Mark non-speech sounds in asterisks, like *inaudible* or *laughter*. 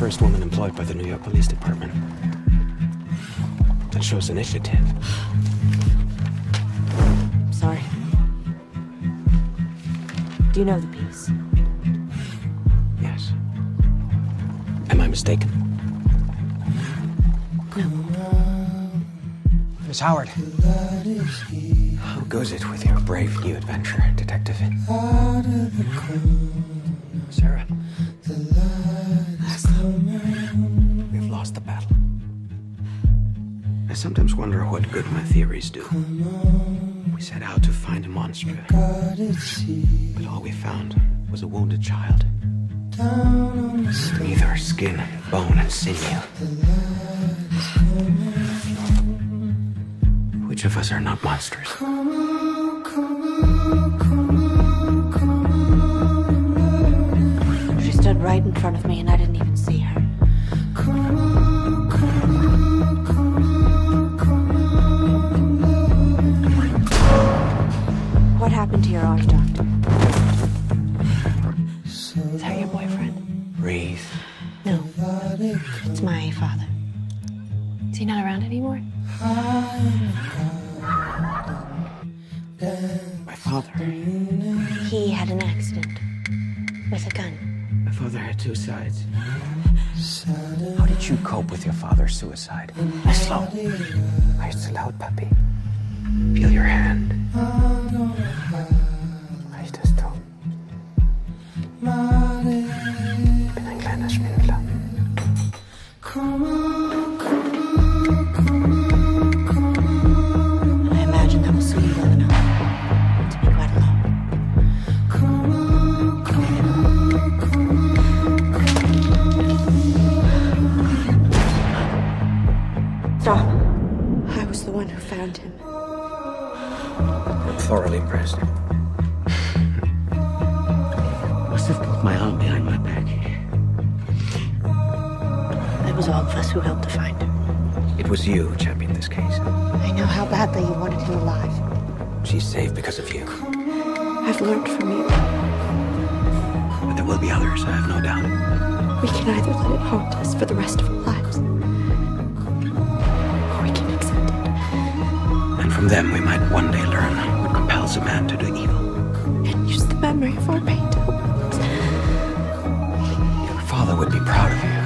first woman employed by the New York Police Department. That shows initiative. Sorry. Do you know the piece? Yes. Am I mistaken? Miss Howard. How goes it with your brave new adventure, Detective? Sara. I sometimes wonder what good my theories do. We set out to find a monster, but all we found was a wounded child. Neither skin, bone, and sinew. Which of us are not monsters? She stood right in front of me and To your doctor? Is that your boyfriend? Breathe. No. It's my father. Is he not around anymore? My father. He had an accident with a gun. My father had two sides. How did you cope with your father's suicide? I slow. I used to loud puppy. Pinanglan na schwindler. I imagine that will suit you well enough to be quite alone. Stop. I was the one who found him. I'm thoroughly impressed. *laughs* Must have put my arm behind my all of us who helped to find her. It was you who championed this case. I know how badly you wanted him alive. She's saved because of you. I've learned from you. But there will be others, I have no doubt. We can either let it haunt us for the rest of our lives, or we can accept it. And from them, we might one day learn what compels a man to do evil. And use the memory of our pain to help us. Your father would be proud of you.